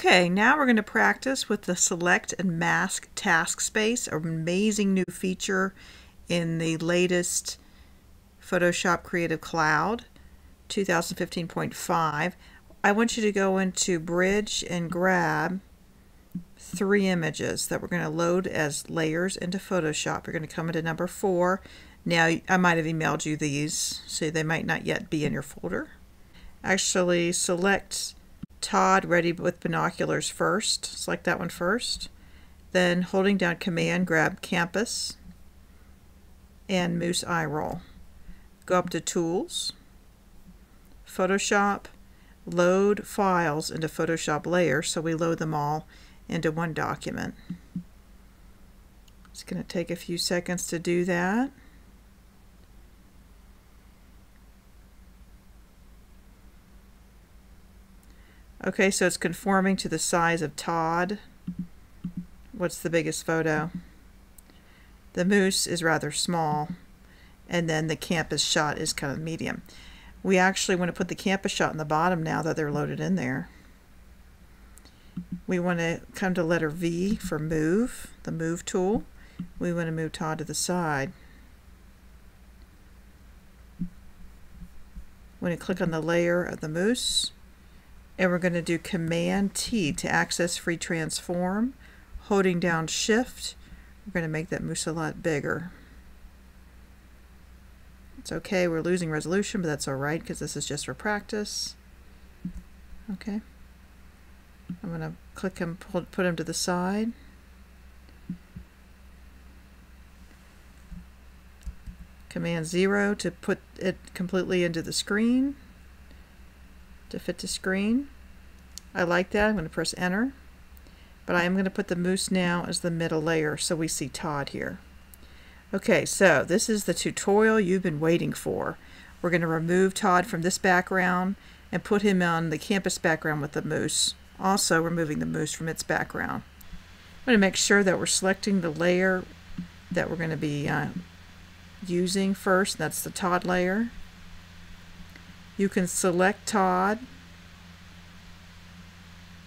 Okay, now we're going to practice with the Select and Mask Task Space, an amazing new feature in the latest Photoshop Creative Cloud 2015.5. I want you to go into Bridge and grab three images that we're going to load as layers into Photoshop. You're going to come into number four. Now, I might have emailed you these, so they might not yet be in your folder. Actually, select Todd ready with binoculars first. Select that one first. Then holding down command, grab campus and moose Isle Royale. Go up to tools, Photoshop, load files into Photoshop layer. So we load them all into one document. It's going to take a few seconds to do that. Okay, so it's conforming to the size of Todd. What's the biggest photo? The moose is rather small, and then the campus shot is kind of medium. We actually want to put the campus shot in the bottom now that they're loaded in there. We want to come to letter V for move, the move tool. We want to move Todd to the side. Want to click on the layer of the moose and we're going to do Command T to access free transform. Holding down Shift, we're going to make that moose a lot bigger. It's okay, we're losing resolution, but that's alright because this is just for practice. Okay. I'm going to click him, put him to the side. Command 0 to put it completely into the screen to fit the screen. I like that. I'm going to press enter. But I am going to put the moose now as the middle layer so we see Todd here. Okay, so this is the tutorial you've been waiting for. We're going to remove Todd from this background and put him on the campus background with the moose. Also removing the moose from its background. I'm going to make sure that we're selecting the layer that we're going to be uh, using first. That's the Todd layer. You can select Todd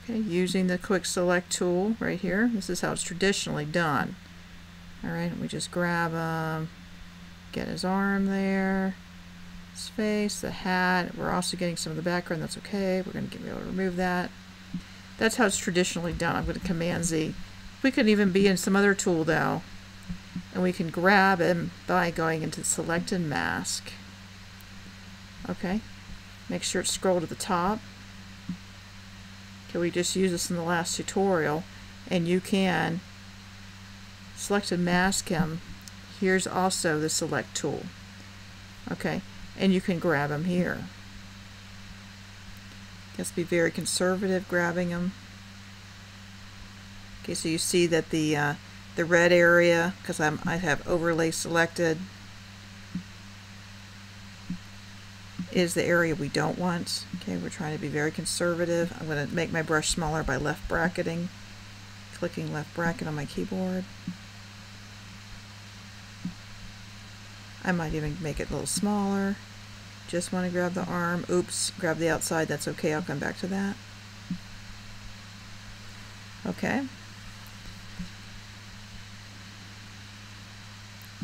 okay, using the quick select tool right here. This is how it's traditionally done. Alright, we just grab him, get his arm there, his face, the hat. We're also getting some of the background. That's okay. We're going to be able to remove that. That's how it's traditionally done. I'm going to Command Z. We could even be in some other tool though. And we can grab him by going into Select and Mask. Okay. Make sure it's scrolled to the top. Okay, we just used this in the last tutorial. And you can select and mask him. Here's also the select tool. Okay, and you can grab him here. Just be very conservative grabbing him. Okay, so you see that the uh, the red area, because I have overlay selected, is the area we don't want. Okay, we're trying to be very conservative. I'm going to make my brush smaller by left bracketing, clicking left bracket on my keyboard. I might even make it a little smaller. Just want to grab the arm. Oops, grab the outside. That's okay. I'll come back to that. Okay.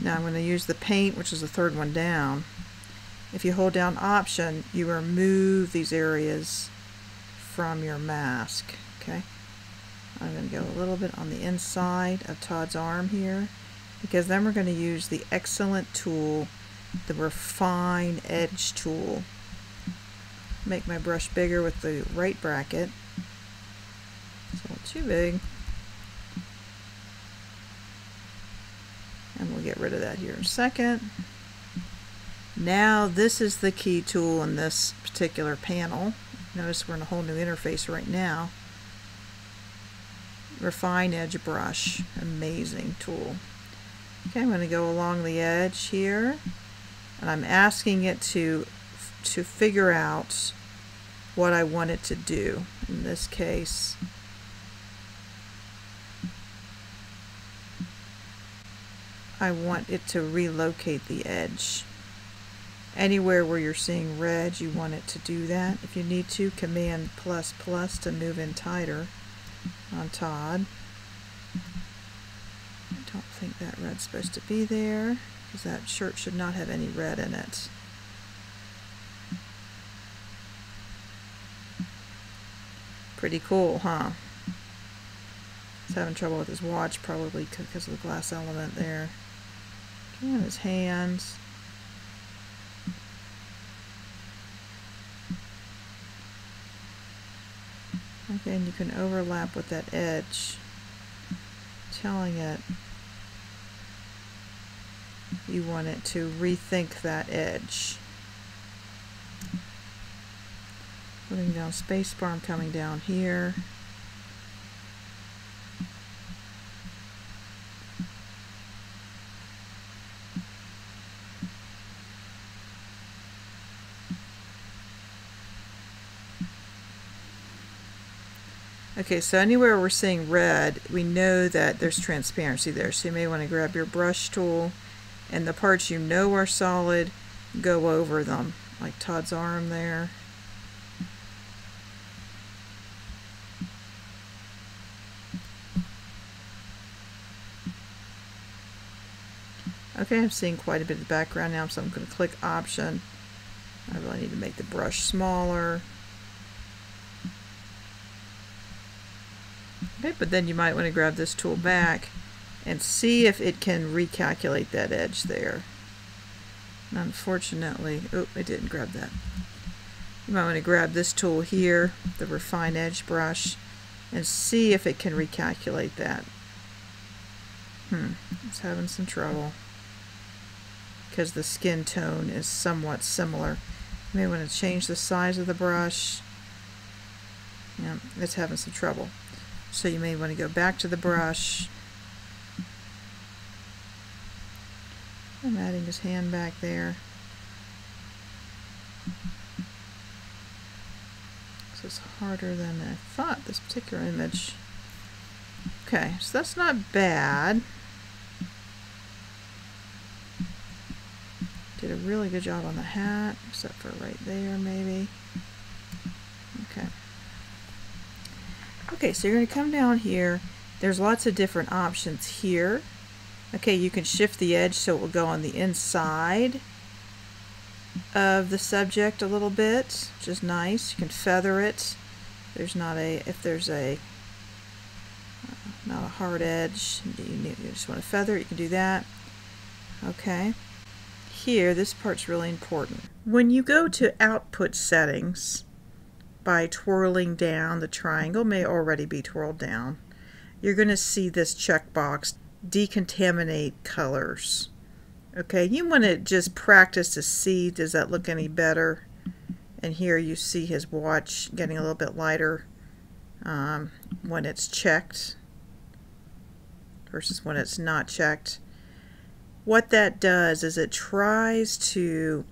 Now I'm going to use the paint, which is the third one down. If you hold down option, you remove these areas from your mask. Okay. I'm going to go a little bit on the inside of Todd's arm here because then we're going to use the excellent tool, the refine edge tool. Make my brush bigger with the right bracket. It's a little too big. And we'll get rid of that here in a second. Now this is the key tool in this particular panel. Notice we're in a whole new interface right now. Refine Edge Brush. Amazing tool. Okay, I'm going to go along the edge here and I'm asking it to to figure out what I want it to do. In this case, I want it to relocate the edge Anywhere where you're seeing red, you want it to do that. If you need to, Command plus plus to move in tighter on Todd. I don't think that red's supposed to be there because that shirt should not have any red in it. Pretty cool, huh? He's having trouble with his watch probably because of the glass element there. And his hands. And you can overlap with that edge, telling it you want it to rethink that edge. Putting down spacebar, I'm coming down here. Okay, so anywhere we're seeing red, we know that there's transparency there. So you may want to grab your brush tool and the parts you know are solid, go over them, like Todd's arm there. Okay, I'm seeing quite a bit of the background now, so I'm going to click Option. I really need to make the brush smaller. Okay, but then you might want to grab this tool back and see if it can recalculate that edge there. And unfortunately, oh, I didn't grab that. You might want to grab this tool here, the Refine Edge brush, and see if it can recalculate that. Hmm, it's having some trouble because the skin tone is somewhat similar. You may want to change the size of the brush. Yeah, it's having some trouble. So you may want to go back to the brush. I'm adding his hand back there. This is harder than I thought, this particular image. Okay, so that's not bad. Did a really good job on the hat, except for right there, maybe. Okay. Okay, so you're going to come down here. There's lots of different options here. Okay, you can shift the edge so it will go on the inside of the subject a little bit, which is nice. You can feather it. There's not a, if there's a, uh, not a hard edge, you, you just want to feather it, you can do that. Okay. Here, this part's really important. When you go to output settings, by twirling down, the triangle may already be twirled down, you're going to see this checkbox, decontaminate colors. Okay, you want to just practice to see, does that look any better? And here you see his watch getting a little bit lighter um, when it's checked versus when it's not checked. What that does is it tries to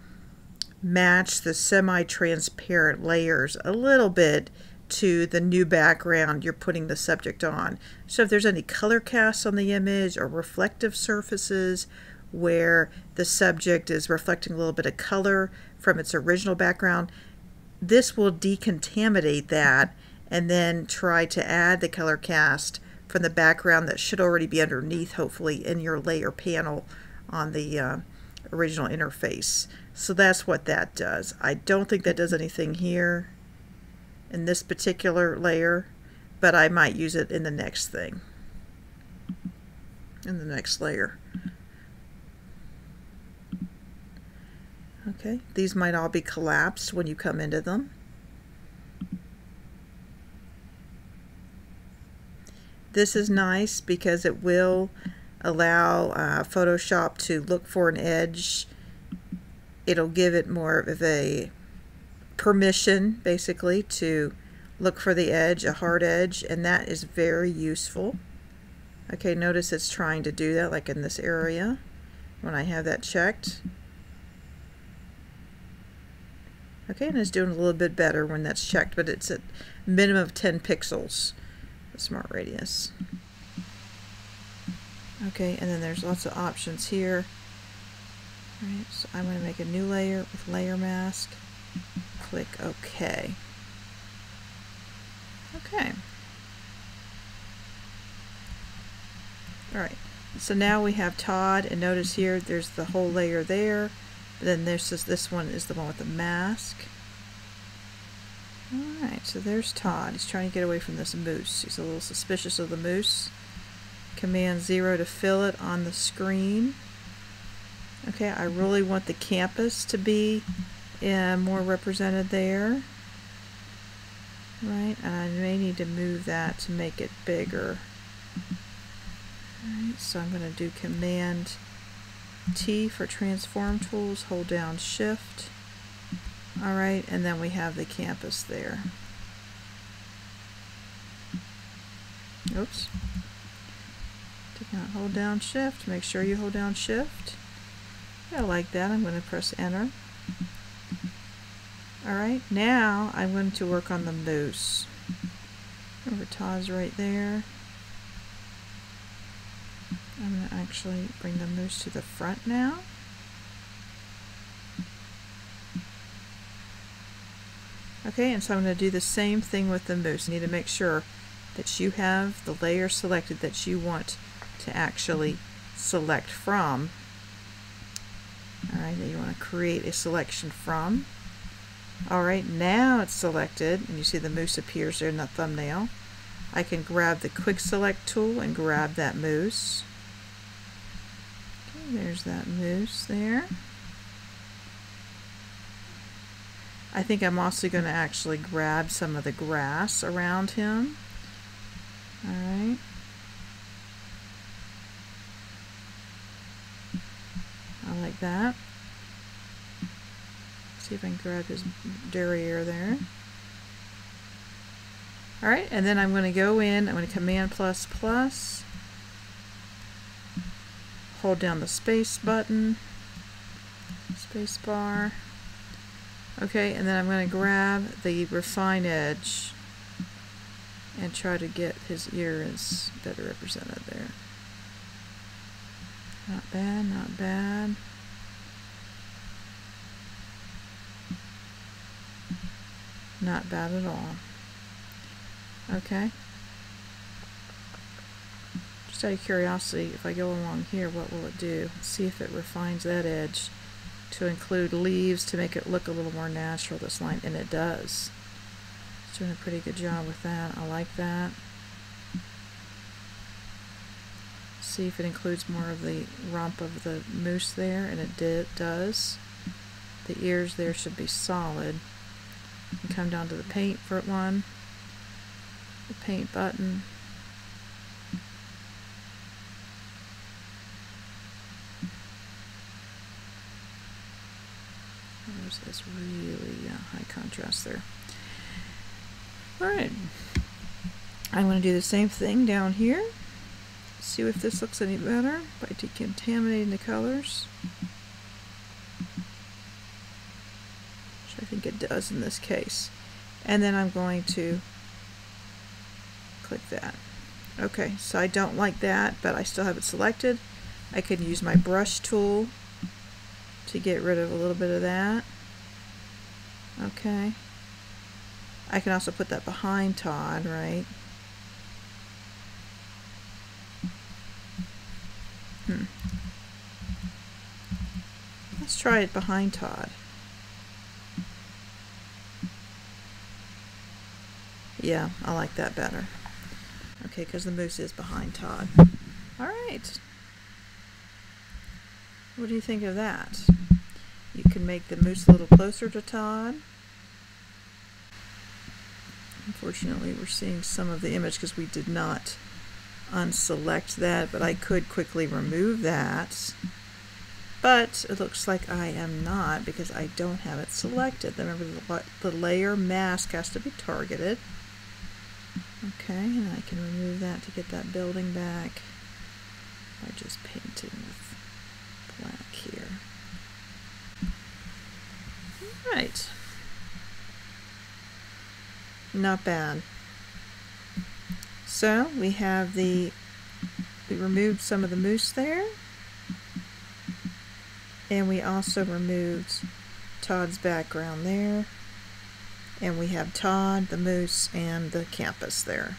match the semi-transparent layers a little bit to the new background you're putting the subject on. So if there's any color casts on the image or reflective surfaces where the subject is reflecting a little bit of color from its original background, this will decontaminate that and then try to add the color cast from the background that should already be underneath, hopefully, in your layer panel on the uh, original interface. So that's what that does. I don't think that does anything here in this particular layer, but I might use it in the next thing, in the next layer. Okay, these might all be collapsed when you come into them. This is nice because it will allow uh, Photoshop to look for an edge it'll give it more of a permission basically to look for the edge, a hard edge, and that is very useful. Okay, notice it's trying to do that like in this area when I have that checked. Okay, and it's doing a little bit better when that's checked, but it's at minimum of 10 pixels, the smart radius. Okay, and then there's lots of options here. So I'm going to make a new layer with layer mask. Click OK. Okay. Alright, so now we have Todd, and notice here there's the whole layer there. Then this, this one is the one with the mask. Alright, so there's Todd. He's trying to get away from this moose. He's a little suspicious of the moose. Command 0 to fill it on the screen. Okay, I really want the campus to be uh, more represented there. Right, and I may need to move that to make it bigger. Alright, so I'm going to do Command T for transform tools, hold down Shift. Alright, and then we have the campus there. Oops. Did not hold down Shift. Make sure you hold down Shift. I like that. I'm going to press enter. Alright, now I'm going to work on the moose. Remember Todd's right there. I'm going to actually bring the moose to the front now. Okay, and so I'm going to do the same thing with the moose. You need to make sure that you have the layer selected that you want to actually select from Alright, that you want to create a selection from. Alright, now it's selected, and you see the moose appears there in the thumbnail. I can grab the quick select tool and grab that moose. Okay, there's that moose there. I think I'm also going to actually grab some of the grass around him. Alright. I like that. See if I can grab his derriere there. Alright, and then I'm going to go in, I'm going to Command plus plus, hold down the space button, space bar. Okay, and then I'm going to grab the refine edge and try to get his ears better represented there. Not bad, not bad. Not bad at all. Okay. Just out of curiosity, if I go along here, what will it do? See if it refines that edge to include leaves to make it look a little more natural, this line, and it does. It's doing a pretty good job with that. I like that. see if it includes more of the rump of the moose there, and it did, does. The ears there should be solid. And come down to the paint for one, the paint button. There's this really uh, high contrast there. Alright, I'm going to do the same thing down here see if this looks any better by decontaminating the colors. Which I think it does in this case. And then I'm going to click that. Okay, so I don't like that, but I still have it selected. I can use my brush tool to get rid of a little bit of that. Okay. I can also put that behind Todd, right? Hmm. Let's try it behind Todd. Yeah, I like that better. Okay, because the moose is behind Todd. All right. What do you think of that? You can make the moose a little closer to Todd. Unfortunately, we're seeing some of the image because we did not unselect that, but I could quickly remove that. But it looks like I am not because I don't have it selected. Remember, the, the layer mask has to be targeted. Okay, and I can remove that to get that building back by just painting with black here. Alright. Not bad. So we have the, we removed some of the moose there. And we also removed Todd's background there. And we have Todd, the moose, and the campus there.